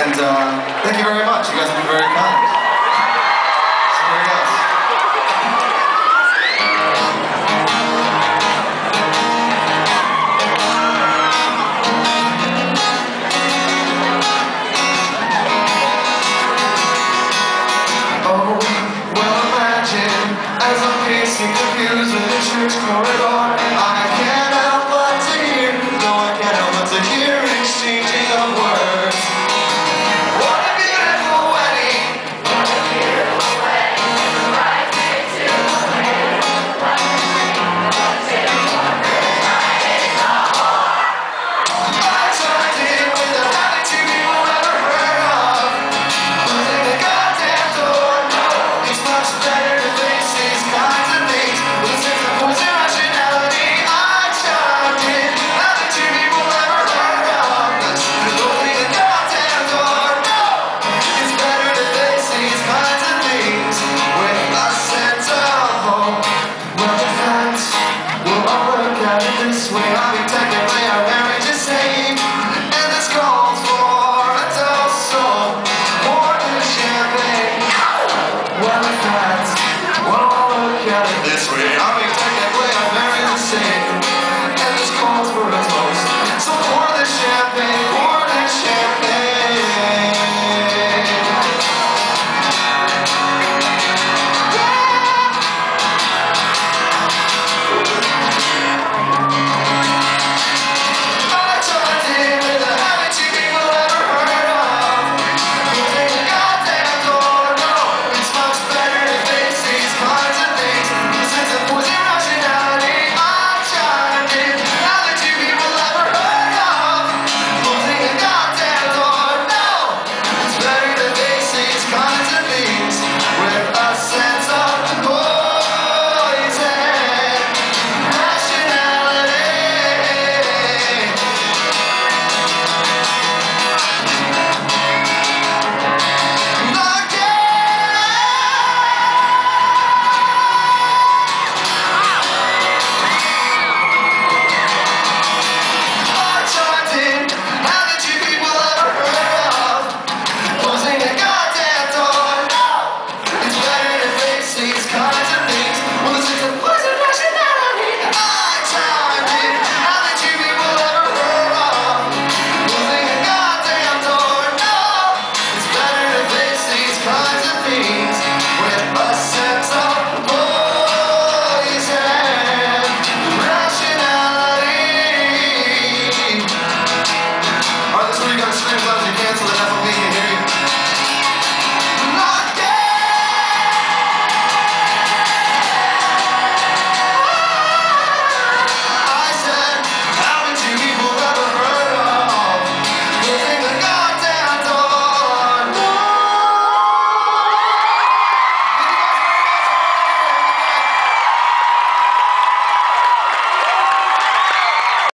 And uh, thank you very much. You guys have been very kind. same.